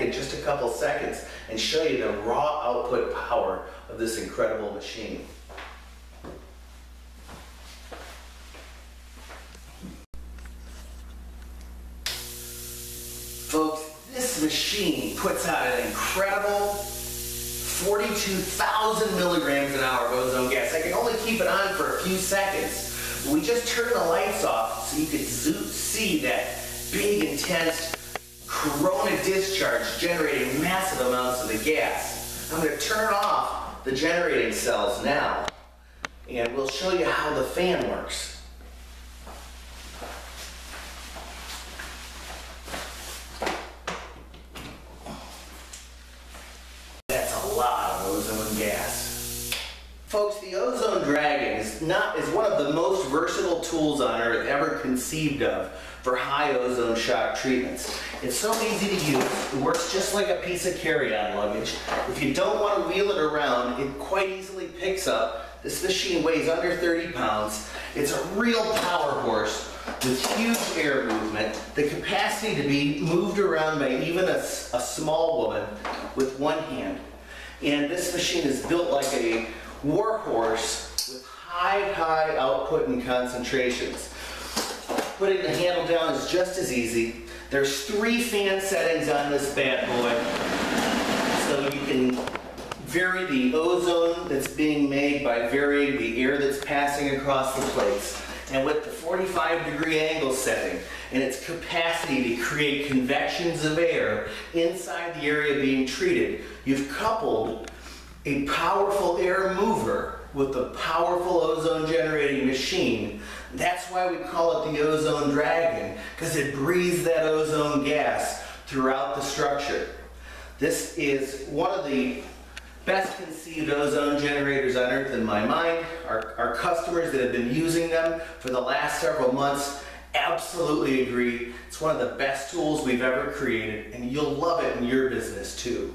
in just a couple seconds and show you the raw output power of this incredible machine. Folks, this machine puts out an incredible 42,000 milligrams an hour of ozone gas. I can only keep it on for a few seconds. We just turn the lights off so you can see that big, intense corona discharge generating massive amounts of the gas. I'm going to turn off the generating cells now and we'll show you how the fan works. That's a lot of ozone gas. Folks, the Ozone Dragon is, not, is one of the most versatile tools on Earth ever conceived of for high ozone shock treatments. It's so easy to use, it works just like a piece of carry-on luggage. If you don't want to wheel it around, it quite easily picks up. This machine weighs under 30 pounds. It's a real power horse with huge air movement, the capacity to be moved around by even a, a small woman with one hand. And this machine is built like a Warhorse with high, high output and concentrations. Putting the handle down is just as easy. There's three fan settings on this bad boy. So you can vary the ozone that's being made by varying the air that's passing across the plates. And with the 45 degree angle setting and its capacity to create convections of air inside the area being treated, you've coupled a powerful air mover with a powerful ozone generating machine. That's why we call it the ozone dragon, because it breathes that ozone gas throughout the structure. This is one of the best conceived ozone generators on earth in my mind. Our, our customers that have been using them for the last several months absolutely agree. It's one of the best tools we've ever created and you'll love it in your business too.